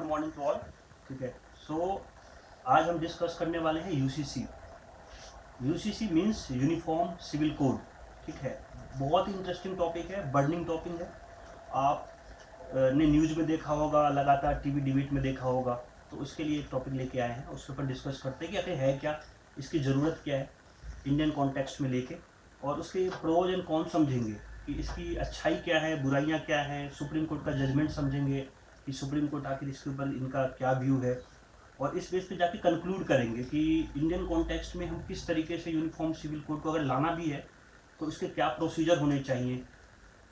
Good morning to all. ठीक है। सो आज हम डिस्कस करने वाले हैं UCC UCC means uniform civil code ठीक है। बहुत ही इंटरेस्टिंग टॉपिक है बर्निंग टॉपिक है। आप ने न्यूज़ में देखा होगा, लगातार टीवी डिबेट में देखा होगा। तो उसके लिए एक टॉपिक लेके आए हैं। उसके ऊपर डिस्कस करते हैं कि आखिर है क्या, इसकी ज़रूरत क्या है इंडियन कॉन्टेक्स्ट में लेके। और उसके प्रोज एंड कॉन समझेंगे कि इसकी अच्छाई क्या है, बुराइयाँ क्या हैं सुप्रीम कोर्ट का जजमेंट समझेंगे। कि सुप्रीम कोर्ट आखिर इसके ऊपर इनका क्या व्यू है? और इस बेस पे जाके कंक्लूड करेंगे कि इंडियन कॉन्टेक्स्ट में हम किस तरीके से यूनिफॉर्म सिविल कोड को अगर लाना भी है तो इसके क्या प्रोसीजर होने चाहिए?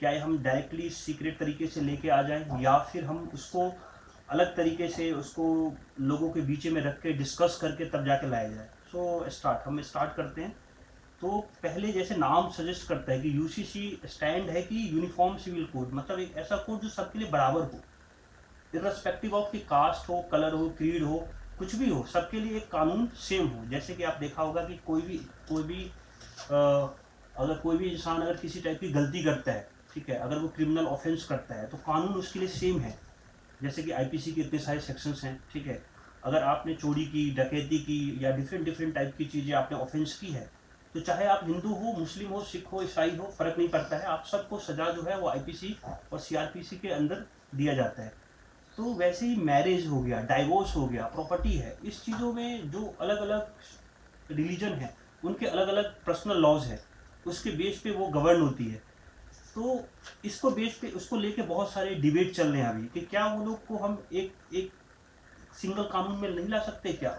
क्या हम डायरेक्टली सीक्रेट तरीके से लेके आ जाएँ, या फिर हम उसको अलग तरीके से उसको लोगों के बीच में रख के डिस्कस करके तब जाके लाया जाए? सो स्टार्ट हम स्टार्ट करते हैं। तो पहले जैसे नाम सजेस्ट करता है कि यूसीसी स्टैंड है कि यूनिफॉर्म सिविल कोड मतलब एक ऐसा कोड जो सबके लिए बराबर हो। इरस्पेक्टिव ऑफ़ की कास्ट हो कलर हो क्रीड हो कुछ भी हो सबके लिए एक कानून सेम हो। जैसे कि आप देखा होगा कि कोई भी कोई भी अ, अगर कोई भी इंसान अगर किसी टाइप की गलती करता है ठीक है अगर वो क्रिमिनल ऑफेंस करता है तो कानून उसके लिए सेम है। जैसे कि आईपीसी के इतने सारे सेक्शंस हैं ठीक है। अगर आपने चोरी की डकैती की या डिफरेंट डिफरेंट टाइप की चीज़ें आपने ऑफेंस की है तो चाहे आप हिंदू हो मुस्लिम हो सिख हो ईसाई हो फ़र्क नहीं पड़ता है। आप सबको सजा जो है वो आईपीसी और सीआरपीसी के अंदर दिया जाता है। तो वैसे ही मैरिज हो गया डाइवोर्स हो गया प्रॉपर्टी है, इस चीज़ों में जो अलग अलग रिलीजन है, उनके अलग अलग पर्सनल लॉज है, उसके बेस पे वो गवर्न होती है। तो इसको बेस पे, उसको लेके बहुत सारे डिबेट चल रहे हैं अभी कि क्या वो लोग को हम एक एक सिंगल कानून में नहीं ला सकते क्या?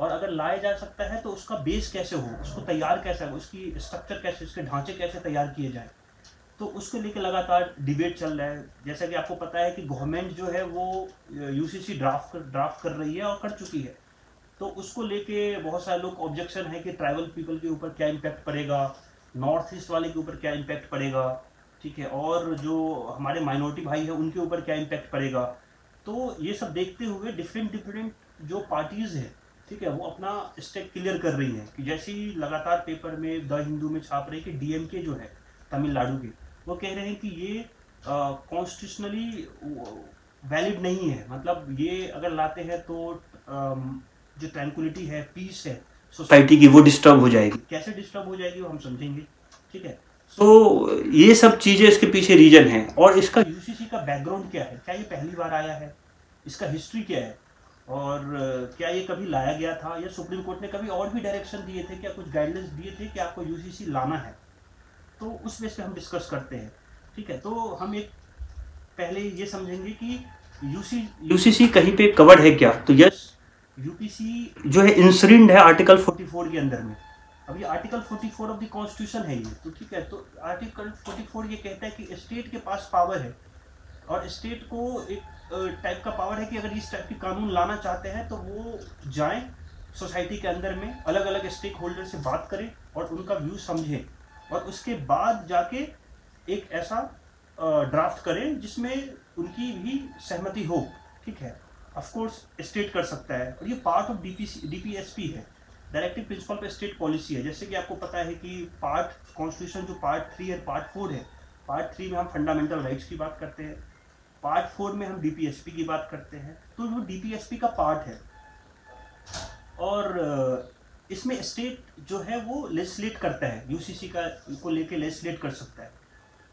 और अगर लाया जा सकता है तो उसका बेस कैसे हो? उसको तैयार कैसे हो? उसकी स्ट्रक्चर कैसे, उसके ढांचे कैसे तैयार किए जाएँ? तो उसको लेकर लगातार डिबेट चल रहा है। जैसा कि आपको पता है कि गवर्नमेंट जो है वो यूसीसी ड्राफ्ट कर ड्राफ्ट कर रही है और कर चुकी है। तो उसको लेके बहुत सारे लोग ऑब्जेक्शन है कि ट्राइबल पीपल के ऊपर क्या इम्पैक्ट पड़ेगा नॉर्थ ईस्ट वाले के ऊपर क्या इम्पैक्ट पड़ेगा, ठीक है? और जो हमारे माइनॉरिटी भाई है, उनके ऊपर क्या इम्पैक्ट पड़ेगा? तो ये सब देखते हुए डिफरेंट डिफरेंट जो पार्टीज़ हैं, ठीक है, वो अपना स्टेप क्लियर कर रही हैं। कि जैसे ही लगातार पेपर में द हिंदू में छाप रही है कि डीएमके जो है, तमिलनाडु के वो कह रहे हैं कि ये कॉन्स्टिट्यूशनली वैलिड नहीं है। मतलब ये अगर लाते हैं तो अम, जो ट्रैंकुलिटी है पीस है सोसाइटी की वो डिस्टर्ब हो जाएगी। कैसे डिस्टर्ब हो जाएगी वो हम समझेंगे। ठीक है? तो ये सब चीज़ें इसके पीछे रीजन है। और इसका यूसीसी का बैकग्राउंड क्या है? क्या ये पहली बार आया है? इसका हिस्ट्री क्या है? और क्या ये कभी लाया गया था? या सुप्रीम कोर्ट ने कभी और भी डायरेक्शन दिए थे? क्या कुछ गाइडलाइंस दिए थे कि आपको यूसीसी लाना है? तो उस बेस पे हम डिस्कस करते हैं। ठीक है? तो हम एक पहले ये समझेंगे कि यूसी यूसीसी कहीं पे कवर्ड है क्या? तो यस यूपीसी जो है इंसरिंड है आर्टिकल 44 के अंदर में। अब ये आर्टिकल 44 ऑफ़ द कॉन्स्टिट्यूशन है ये तो ठीक है? तो आर्टिकल 44 ये कहता है कि स्टेट के पास पावर है और स्टेट को एक टाइप का पावर है कि अगर इस टाइप के कानून लाना चाहते हैं तो वो जाएँ सोसाइटी के अंदर में अलग अलग स्टेक होल्डर से बात करें और उनका व्यू समझें। और उसके बाद जाके एक ऐसा ड्राफ्ट करें जिसमें उनकी भी सहमति हो, ठीक है? ऑफ़ कोर्स स्टेट कर सकता है। और ये पार्ट ऑफ़ डीपीएसपी है। डायरेक्टिव प्रिंसिपल पे स्टेट पॉलिसी है। जैसे कि आपको पता है कि पार्ट कॉन्स्टिट्यूशन जो पार्ट थ्री और पार्ट फोर है पार्ट थ्री में हम फंडामेंटल राइट्स की बात करते हैं। पार्ट फोर में हम डीपीएसपी की बात करते हैं। तो वो डीपीएसपी का पार्ट है। और इसमें स्टेट जो है वो लेजिस्लेट करता है। यूसीसी का को लेके लेजिस्लेट कर सकता है।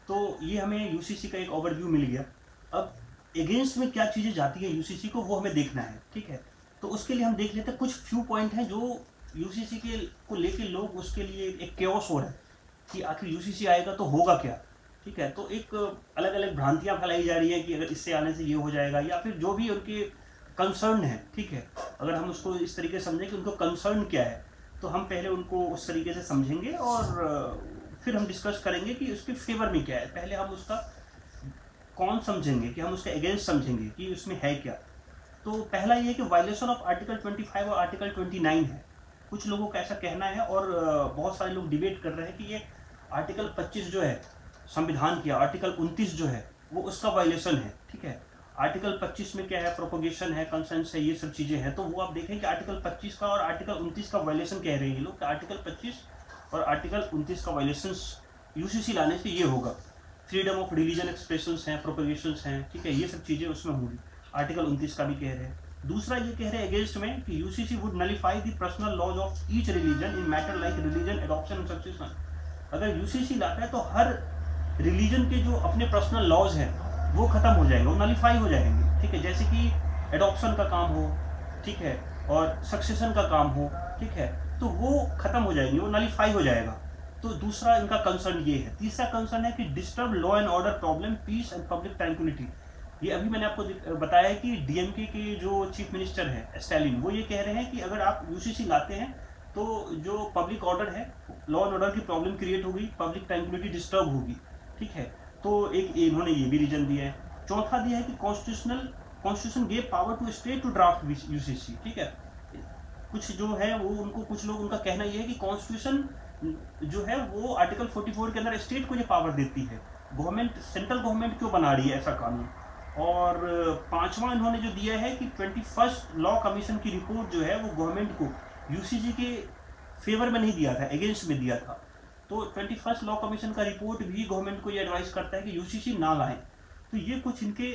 तो ये हमें यूसीसी का एक ओवरव्यू मिल गया। अब एगेंस्ट में क्या चीज़ें जाती हैं यूसीसी को, वो हमें देखना है, ठीक है? तो उसके लिए हम देख लेते हैं, कुछ फ्यू पॉइंट हैं जो यूसीसी के को लेके लोग उसके लिए एक केओस हो रहा है कि आखिर यूसीसी आएगा तो होगा क्या, ठीक है? तो एक अलग अलग भ्रांतियाँ फैलाई जा रही है कि अगर इससे आने से ये हो जाएगा या फिर जो भी उनके कंसर्न है, ठीक है? अगर हम उसको इस तरीके से समझें कि उनको कंसर्न क्या है तो हम पहले उनको उस तरीके से समझेंगे और फिर हम डिस्कस करेंगे कि उसके फेवर में क्या है। पहले हम उसका कौन समझेंगे कि हम उसका अगेंस्ट समझेंगे कि उसमें है क्या। तो पहला ये है कि वायलेशन ऑफ़ आर्टिकल 25 और आर्टिकल 29 है। कुछ लोगों का ऐसा कहना है और बहुत सारे लोग डिबेट कर रहे हैं कि ये आर्टिकल 25 जो है, संविधान की आर्टिकल 29 जो है, वो उसका वायलेशन है, ठीक है? आर्टिकल 25 में क्या है? प्रोपोगेशन है कंसेंस है, ये सब चीज़ें हैं। तो वो आप देखें कि आर्टिकल 25 का और आर्टिकल 29 का वायलेशन कह रहे हैं ये लोग कि आर्टिकल 25 और आर्टिकल 29 का वायलेशन यूसीसी लाने से ये होगा। फ्रीडम ऑफ़ रिलीजन एक्सप्रेशन हैं प्रोपोगेशन हैं, ठीक है? ये सब चीज़ें उसमें होंगी। आर्टिकल उनतीस का भी कह रहे हैं। दूसरा ये कह रहे हैं अगेंस्ट में कि UCC would nullify the personal laws of each religion in matter like religion adoption and succession अगर यूसीसी लाता है तो हर रिलीजन के जो अपने पर्सनल लॉज हैं वो खत्म हो जाएँगे, वो नलीफाई हो जाएँगे, ठीक है? जैसे कि एडॉप्शन का काम हो, ठीक है? और सक्सेशन का काम हो, ठीक है? तो वो खत्म हो जाएँगे, वो नलीफाई हो जाएगा। तो दूसरा इनका कंसर्न ये है। तीसरा कंसर्न है कि disturb law and order problem peace and public tranquillity ये अभी मैंने आपको बताया है कि डीएमके के जो चीफ मिनिस्टर है स्टैलिन वो ये कह रहे हैं कि अगर आप यूसीसी लाते हैं तो जो पब्लिक ऑर्डर है लॉ एंड ऑर्डर की प्रॉब्लम क्रिएट होगी पब्लिक ट्रैंक्विलिटी डिस्टर्ब होगी, ठीक है? तो एक, इन्होंने ये भी रीजन दिया है। चौथा दिया है कि constitutional constitution gave power to state to draft UCC ठीक है? कुछ जो है, वो उनको, कुछ लोग, उनका कहना ये है कि कॉन्स्टिट्यूशन जो है, वो आर्टिकल 44 के अंदर स्टेट को ये पावर देती है। गवर्नमेंट सेंट्रल गवर्नमेंट क्यों बना रही है ऐसा कानून? और पांचवा इन्होंने जो दिया है कि ट्वेंटी लॉ कमीशन की रिपोर्ट जो है, वो गवर्नमेंट को यूसीजी के फेवर में नहीं दिया था अगेंस्ट में दिया था। तो ट्वेंटी फ़र्स्ट लॉ कमीशन का रिपोर्ट भी गवर्नमेंट को ये एडवाइस करता है कि यूसीसी ना लाएँ। तो ये कुछ इनके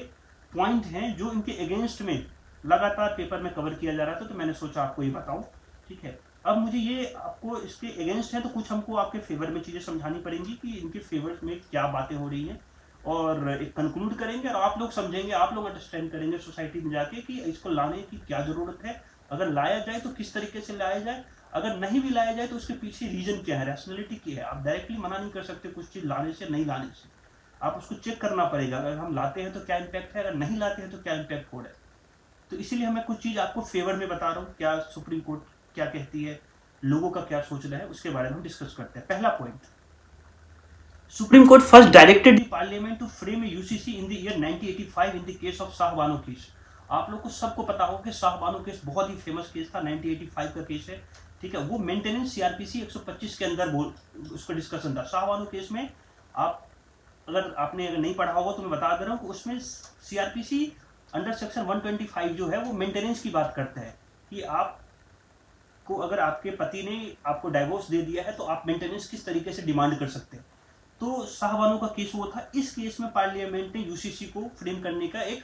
पॉइंट हैं जो इनके अगेंस्ट में लगातार पेपर में कवर किया जा रहा था तो मैंने सोचा आपको ये बताऊँ, ठीक है? अब मुझे ये आपको इसके अगेंस्ट है तो कुछ हमको आपके फेवर में चीज़ें समझानी पड़ेंगी कि इनके फेवर में क्या बातें हो रही हैं, और एक कंक्लूड करेंगे और आप लोग समझेंगे, आप लोग अंडरस्टैंड करेंगे सोसाइटी में जाके कि इसको लाने की क्या ज़रूरत है। अगर लाया जाए तो किस तरीके से लाया जाए अगर नहीं भी लाया जाए तो उसके पीछे रीजन क्या है? रैशनलिटी क्या है। आप डायरेक्टली मना नहीं कर सकते कुछ चीज़ लाने से नहीं लाने से। आप उसको चेक करना पड़ेगा। अगर हम लाते हैं तो क्या इम्पैक्ट है? अगर नहीं लाते हैं तो क्या इम्पैक्ट हो रहा है? तो इसीलिए मैं कुछ चीज़ आपको फेवर में बता रहा हूँ। क्या सुप्रीम कोर्ट क्या कहती है? लोगों का क्या सोचना है? उसके बारे में हम डिस्कस करते हैं। पहला point supreme court first directed parliament to frame UCC in the year 1985 in the case of Shah Bano case आप लोग को सबको पता होगा कि शाहबानो केस बहुत ही फ़ेमस केस था 1985 का केस है, ठीक है? वो मेंटेनेंस सीआरपीसी 125 के अंदर बोल, उसका डिस्कशन था। शाहबानो केस में आप, अगर आपने अगर नहीं पढ़ा होगा तो मैं बता दे रहा हूँ कि उसमें सीआरपीसी अंडर सेक्शन 125 जो है वो मेंटेनेंस की बात करता है कि आप को अगर आपके पति ने आपको डाइवोर्स दे दिया है तो आप मेंटेनेंस किस तरीके से डिमांड कर सकते हैं? तो शाहबानो का केस वो था। इस केस में पार्लियामेंट ने यूसीसी को फ्रेम करने का एक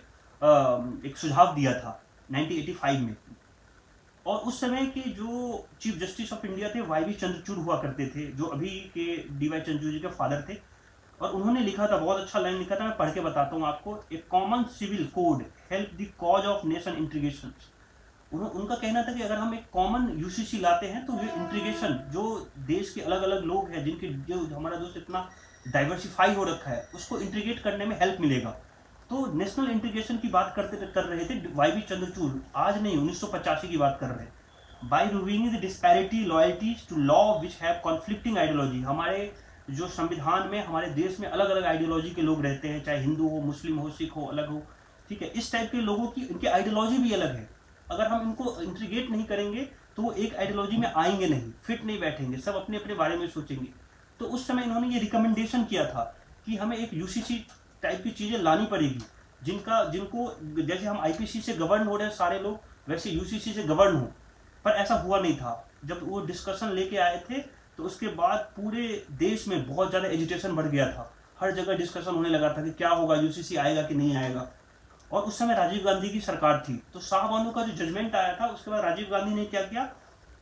एक सुझाव दिया था 1985 में। और उस समय के जो चीफ जस्टिस ऑफ़ इंडिया थे, वाई वी चंद्रचूड़ हुआ करते थे, जो अभी के डी वाई चंद्रचूड़ जी के फादर थे। और उन्होंने लिखा था, बहुत अच्छा लाइन लिखा था, मैं पढ़ के बताता हूँ आपको, a common civil code help the cause of nation integration उनका कहना था कि अगर हम एक कॉमन यूसीसी लाते हैं तो ये इंट्रीगेशन जो देश के अलग अलग लोग हैं, जिनके, जो हमारा दोस्त इतना डाइवर्सिफाई हो रखा है, उसको इंट्रीगेट करने में हेल्प मिलेगा। तो नेशनल इंटीग्रेशन की बात करते कर रहे थे वाई वी चंद्रचूड़। आज नहीं, उन्नीस की बात कर रहे by removing the disparity loyalties to law which have conflicting ideology हमारे जो संविधान में, हमारे देश में अलग अलग आइडियोलॉजी के लोग रहते हैं, चाहे हिंदू हो, मुस्लिम हो, सिख हो, अलग हो, ठीक है? इस टाइप के लोगों की, इनकी आइडियोलॉजी भी अलग है। अगर हम इनको इंट्रीगेट नहीं करेंगे तो वो एक आइडियोलॉजी में आएँगे नहीं फिट नहीं बैठेंगे, सब अपने अपने बारे में सोचेंगे। तो उस समय इन्होंने ये रिकमेंडेशन किया था कि हमें एक यूसीसी टाइप की चीज़ें लानी पड़ेगी। जिनका, जिनको, जैसे हम आईपीसी से गवर्न हो रहे हैं सारे लोग, वैसे यूसीसी से गवर्न हो। पर ऐसा हुआ नहीं था। जब वो डिस्कशन लेके आए थे तो उसके बाद पूरे देश में बहुत ज़्यादा एजुटेशन बढ़ गया था। हर जगह डिस्कशन होने लगा था कि क्या होगा यूसीसी आएगा कि नहीं आएगा। और उस समय राजीव गांधी की सरकार थी। तो शाहबानू का जो जजमेंट आया था, उसके बाद राजीव गांधी ने क्या किया?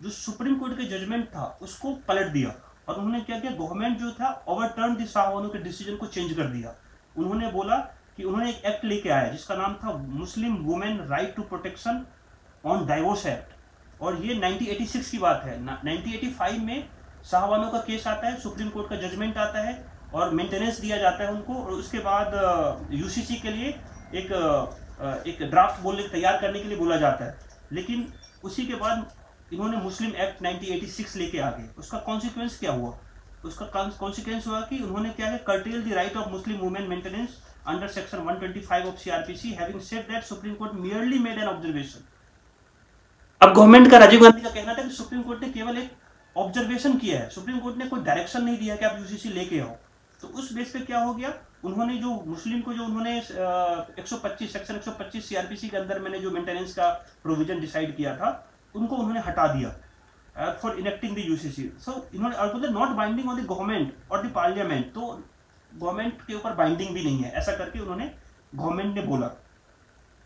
जो सुप्रीम कोर्ट के जजमेंट था, उसको पलट दिया। और उन्होंने क्या किया? गवर्नमेंट जो था ओवरटर्न दी शाहबानू के डिसीज़न को चेंज कर दिया। उन्होंने बोला कि उन्होंने एक एक्ट लेके आया जिसका नाम था Muslim women right to protection on divorce act और ये 1986 की बात है। 1985 में शाहबानो का केस आता है, सुप्रीम कोर्ट का जजमेंट आता है और मेंटेनेंस दिया जाता है उनको और उसके बाद यूसीसी के लिए एक एक ड्राफ्ट बोलने, तैयार करने के लिए बोला जाता है। लेकिन उसी के बाद इन्होंने मुस्लिम एक्ट 1986 लेके आ गए। उसका कॉन्सिक्वेंस क्या हुआ? उसका कॉन्सिक्वेंस हुआ कि उन्होंने क्या है curtail the right of Muslim women maintenance under section 125 of CrPC having said that supreme court merely made an observation अब गवर्नमेंट का राजीव गांधी का कहना था कि सुप्रीम कोर्ट ने केवल एक ऑब्जर्वेशन किया है। सुप्रीम कोर्ट ने कोई डायरेक्शन नहीं दिया कि आप यूसीसी लेके आओ। तो उस बेस पे क्या हो गया? उन्होंने जो मुस्लिम को जो उन्होंने 125 सेक्शन 125 सीआरपीसी के अंदर मैंने जो मेंटेनेंस का प्रोविज़न डिसाइड किया था, उनको उन्होंने हटा दिया। For enacting the UCC so इन्होंने not binding on the government और द पार्लियामेंट तो गवर्नमेंट के ऊपर बाइंडिंग भी नहीं है। ऐसा करके उन्होंने गवर्नमेंट ने बोला।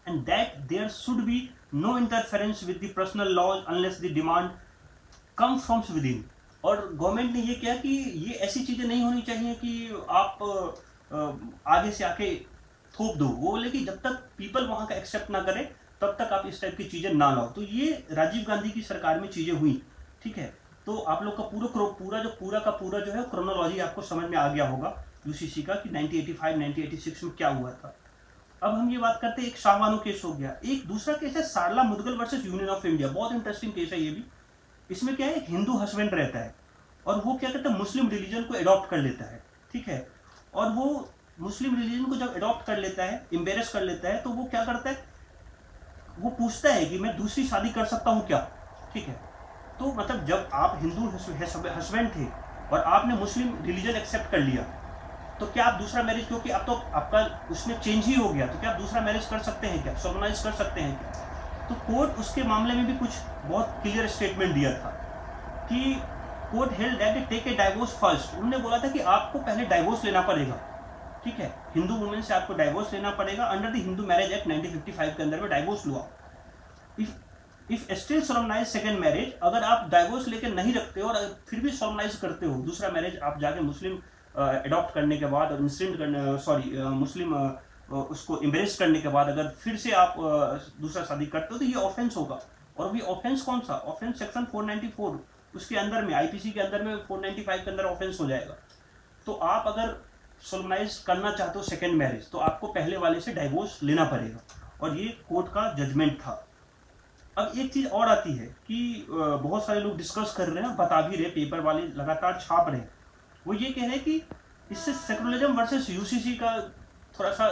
And that there should be no interference with the personal laws unless the demand comes from within. और गवर्नमेंट ने ये किया कि ये ऐसी चीज़ें नहीं होनी चाहिए कि आप आगे से आके थोप दो। वो बोले कि जब तक पीपल वहाँ का एक्सेप्ट ना करे, तब तक आप इस टाइप की चीज़ें ना लाओ। तो ये राजीव गांधी की सरकार में चीज़ें हुई। ठीक है? तो आप लोग का पूरा पूरा जो पूरा का पूरा जो है क्रोनोलॉजी आपको समझ में आ गया होगा यूसीसी का कि 1985 1986 में क्या हुआ था। अब हम ये बात करते हैं, एक शाहबानो केस हो गया। एक दूसरा केस है Sarla Mudgal versus union of India बहुत इंटरेस्टिंग केस है ये भी। इसमें क्या है, एक हिंदू हस्बैंड रहता है और वो क्या करता है, मुस्लिम रिलीजन को अडॉप्ट कर लेता है, ठीक है? और वो मुस्लिम रिलीजन को जब अडॉप्ट कर लेता है एम्बेरस कर लेता है तो वो क्या करता है, वो पूछता है कि मैं दूसरी शादी कर सकता हूँ क्या? ठीक है? तो मतलब जब आप हिंदू हस्बैंड थे और आपने मुस्लिम रिलीजन एक्सेप्ट कर लिया तो क्या आप दूसरा मैरिज क्योंकि अब तो आपका उसमें चेंज ही हो गया तो क्या आप दूसरा मैरिज कर सकते हैं क्या? सोलनाइज कर सकते हैं क्या? तो कोर्ट उसके मामले में भी कुछ बहुत क्लियर स्टेटमेंट दिया था कि court held that take a divorce first उन्होंने बोला था कि आपको पहले डाइवोर्स लेना पड़ेगा, ठीक है? हिंदू वुमेन से आपको डाइवोर्स लेना पड़ेगा. Under the Hindu marriage act 1955 के अंदर में डाइवोर्स लुआ if if still solemnise second marriage अगर आप डाइवोर्स लेकर नहीं रखते हो और फिर भी सोलमनाइज करते हो, दूसरा मैरिज आप जाके मुस्लिम अडॉप्ट करने के बाद और इंसिडेंट करने सॉरी मुस्लिम उसको इम्ब्रेस करने के बाद अगर फिर से आप दूसरा शादी करते हो तो ये ऑफेंस होगा। और भी ऑफेंस कौन सा? ऑफेंस सेक्शन 494 उसके अंदर में आईपीसी के अंदर में 495 के अंदर ऑफेंस हो जाएगा। तो आप अगर सोलमनाइज करना चाहते हो सेकेंड मैरिज तो आपको पहले वाले से डाइवोर्स लेना पड़ेगा। और ये कोर्ट का जजमेंट था। अब एक चीज़ और आती है कि बहुत सारे लोग डिस्कस कर रहे हैं बता भी रहे पेपर वाले लगातार छाप रहे हैं। वो ये कह रहे हैं कि इससे सेकुलरिज्म वर्सेस यूसीसी का थोड़ा सा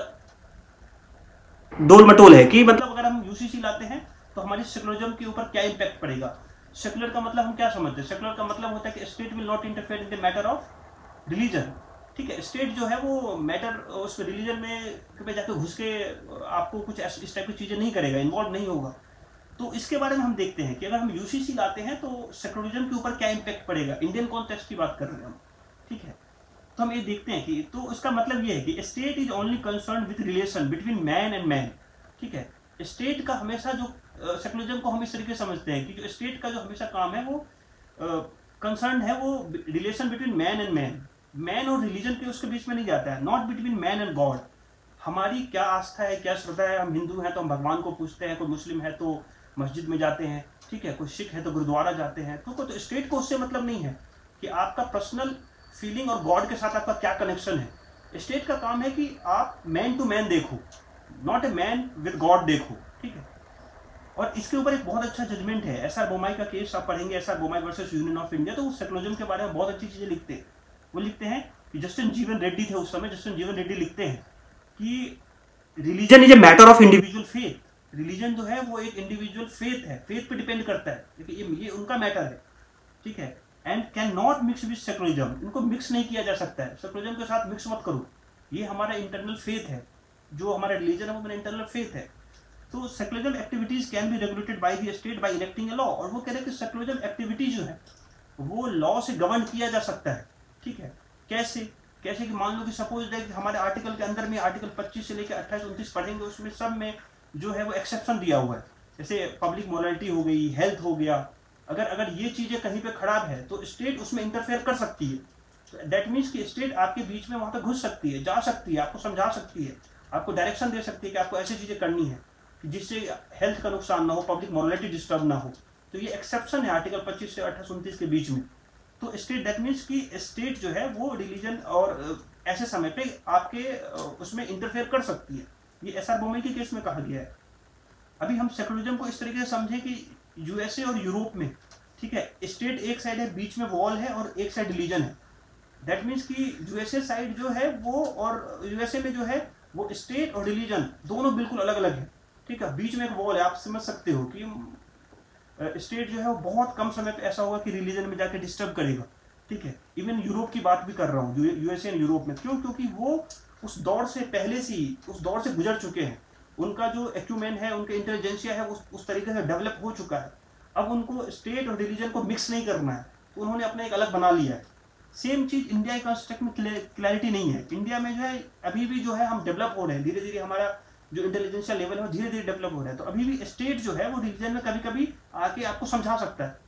डोल मटोल है कि मतलब अगर हम यूसीसी लाते हैं तो हमारी सेकुलरिज्म के ऊपर क्या इम्पैक्ट पड़ेगा? सेकुलर का मतलब हम क्या समझते हैं? सेकुलर का मतलब होता है कि state will not interfere in the matter of religion ठीक है स्टेट जो है वो मैटर उस रिलीजन में जाके घुस के आपको कुछ इस टाइप की चीज़ें नहीं करेगा इन्वॉल्व नहीं होगा। तो इसके बारे में हम देखते हैं कि अगर हम यूसीसी लाते हैं तो सेकुलरिज्म के ऊपर क्या इम्पैक्ट पड़ेगा? इंडियन कॉन्टेक्स्ट की बात कर रहे हैं हम। ठीक है? तो हम ये देखते हैं कि तो इसका मतलब ये है कि state is only concern with relation between man and man ठीक है? स्टेट का हमेशा जो सेकुलरिज्म को हम इस तरीके समझते हैं कि जो स्टेट का जो हमेशा काम है वो कंसर्न है वो relation between man and man man और रिलीजन के उसके बीच में नहीं जाता है। Not between man and God हमारी क्या आस्था है, क्या श्रद्धा है? हम हिंदू हैं तो हम भगवान को पूछते हैं, कोई मुस्लिम है तो मस्जिद में जाते हैं ठीक है कोई सिख है तो गुरुद्वारा जाते हैं तो, कोई तो स्टेट को उससे मतलब नहीं है कि आपका पर्सनल फीलिंग और गॉड के साथ आपका क्या कनेक्शन है। स्टेट का काम है कि आप मैन टू मैन देखो not a man with God देखो ठीक है। और इसके ऊपर एक बहुत अच्छा जजमेंट है। एस आर बोमाई का केस आप पढ़ेंगे S R Bommai versus union of India तो वो सेक्लोजम के बारे में बहुत अच्छी चीज़ें लिखते हैं। वो लिखते हैं कि जस्टिन जीवन रेड्डी थे उस समय जस्टिन जीवन रेड्डी लिखते हैं कि religion is a matter of individual faith religion जो है वो एक इंडिविजुअल फेथ है फेथ पे डिपेंड करता है। ये ये उनका मैटर है, ठीक है? And can not mix with secularism इनको मिक्स नहीं किया जा सकता है। सेक्युलरिज्म के साथ मिक्स मत करो। ये हमारा इंटरनल फेथ है। जो हमारा रिलीजन है, वो मेरा इंटरनल फेथ है। तो secularism activities can be regulated by the state by electing a law और वो कह रहे हैं कि सेक्युलरिज्म एक्टिविटीज़ जो है, वो लॉ से गवर्न किया जा सकता है। ठीक है? कैसे? कैसे कि मान लो कि सपोज़ दैट हमारे आर्टिकल के अंदर में आर्टिकल 25 से लेकर अट्ठाईस, उनतीस पढ़ेंगे, उसमें सब में जो है वो एक्सेप्शन दिया हुआ है। जैसे पब्लिक मोरालिटी हो गई हेल्थ हो गया। अगर अगर ये चीज़ें कहीं पे खराब है तो स्टेट उसमें इंटरफेयर कर सकती है। दैट मीन्स कि स्टेट आपके बीच में वहाँ पर घुस सकती है, जा सकती है, आपको समझा सकती है, आपको डायरेक्शन दे सकती है कि आपको ऐसी चीज़ें करनी है जिससे हेल्थ का नुकसान ना हो पब्लिक मोरालिटी डिस्टर्ब ना हो। तो ये एक्सेप्शन है आर्टिकल 25 से अट्ठाईस उनतीस के बीच में। तो स्टेट दैट मीन्स कि स्टेट जो है वो रिलीजन और ऐसे समय पे आपके उसमें इंटरफेयर कर सकती है। ये एस आर बोमे के केस में कहा गया है। अभी हम सेकुलरिज्म को इस तरीके से समझे कि यूएसए और यूरोप में, ठीक है स्टेट एक साइड है, बीच में वॉल है और एक साइड रिलीजन है। दैट मीन्स कि यूएसए साइड जो है वो और यूएसए में जो है वो स्टेट और रिलीजन दोनों बिल्कुल अलग अलग है। ठीक है, बीच में एक वॉल है, आप समझ सकते हो कि स्टेट जो है वो बहुत कम समय पे ऐसा होगा कि रिलीजन में जाके डिस्टर्ब करेगा। ठीक है इवन यूरोप की बात भी कर रहा हूँ यूएसए एंड यूरोप में। क्यों? क्योंकि वो उस दौर से पहले से उस दौर से गुजर चुके हैं। उनका जो एक्यूमेंट है, उनका इंटेलिजेंसिया है, उस उस तरीके से डेवलप हो चुका है। अब उनको स्टेट और रिलीजन को मिक्स नहीं करना है तो उन्होंने अपना एक अलग बना लिया है। सेम चीज़ इंडिया के कॉन्स्ट्रक्ट में क्लैरिटी नहीं है। इंडिया में जो है, अभी भी जो है हम डेवलप हो रहे हैं। धीरे धीरे हमारा जो इंटेलिजेंशियल लेवल है धीरे धीरे डेवलप हो रहा है। तो अभी भी स्टेट जो है, वो रिलीजन में कभी कभी आके आपको समझा सकता है।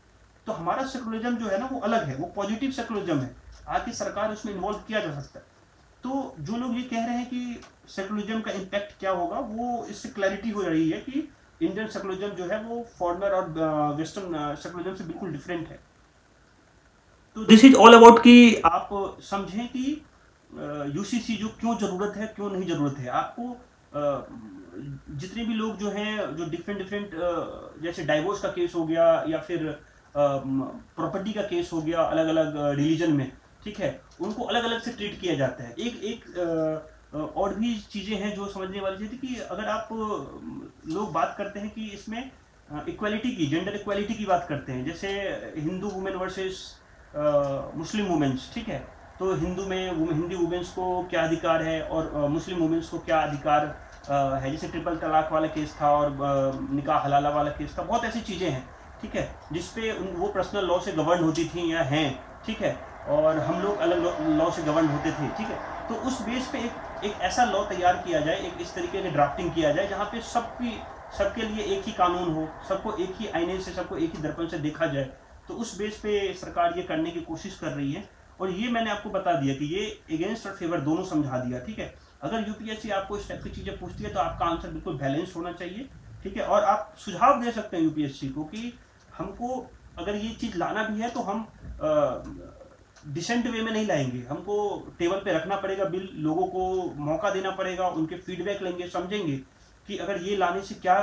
तो हमारा सेकुलरिज्म जो है ना, वो अलग है। वो पॉजिटिव सेकुलरिज्म है। आके सरकार उसमें इन्वॉल्व किया जा सकता है। तो जो लोग ये कह रहे हैं कि सेकुलरिज्म का इम्पैक्ट क्या होगा वो इससे क्लैरिटी हो रही है कि इंडियन सेकुलरिज्म जो है वो फॉरनर और वेस्टर्न सेकुलरिज्म से बिल्कुल डिफरेंट है। तो दिस इज़ ऑल अबाउट कि आप समझें कि यूसीसी जो क्यों ज़रूरत है क्यों नहीं ज़रूरत है। आपको जितने भी लोग जो हैं जो डिफरेंट डिफरेंट जैसे डाइवोर्स का केस हो गया या फिर प्रॉपर्टी का केस हो गया अलग अलग रिलीजन में ठीक है, उनको अलग अलग से ट्रीट किया जाता है। एक एक और भी चीज़ें हैं जो समझने वाली चीज़ कि अगर आप लोग बात करते हैं कि इसमें इक्वालिटी की जेंडर इक्वालिटी की बात करते हैं, जैसे Hindu women versus Muslim womens ठीक है? तो हिंदू में, हिंदी वुमेन्स को क्या अधिकार है और मुस्लिम वुमेन्स को क्या अधिकार है? जैसे ट्रिपल तलाक वाला केस था और निकाह हलाला वाला केस था, बहुत ऐसी चीज़ें हैं, ठीक है? जिसपे वो पर्सनल लॉ से गवर्न होती थी या हैं, ठीक है? और हम लोग अलग लॉ से गवर्न होते थे, ठीक है? तो उस बेस पे एक एक ऐसा लॉ तैयार किया जाए, एक इस तरीके की ड्राफ्टिंग किया जाए, जहाँ पे सबकी, सबके लिए एक ही कानून हो, सबको एक ही आईने से, सबको एक ही दर्पण से देखा जाए तो उस बेस पे सरकार ये करने की कोशिश कर रही है। और ये मैंने आपको बता दिया कि ये अगेंस्ट और फेवर दोनों समझा दिया, ठीक है? अगर यूपीएससी आपको इस टाइप की चीज़ें पूछती है तो आपका आंसर बिल्कुल बैलेंस होना चाहिए, ठीक है? और आप सुझाव दे सकते हैं यूपीएससी को कि हमको अगर ये चीज़ लाना भी है तो हम डिसेंट वे में नहीं लाएँगे। हमको टेबल पे रखना पड़ेगा बिल, लोगों को मौका देना पड़ेगा, उनके फीडबैक लेंगे, समझेंगे कि अगर ये लाने से क्या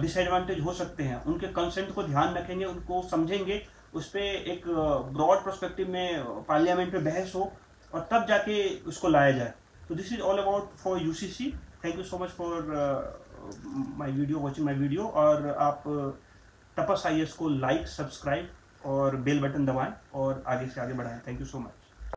डिसएडवांटेज हो सकते हैं। उनके कंसेंट को ध्यान रखेंगे, उनको समझेंगे, उस पर एक ब्रॉड परस्पेक्टिव में पार्लियामेंट में बहस हो और तब जाके उसको लाया जाए। तो this is all about for U C C thank you so much for my video watching my video और आप तपस आई को लाइक सब्सक्राइब और बेल बटन दबाएँ और आगे से आगे बढ़ाएँ। Thank you so much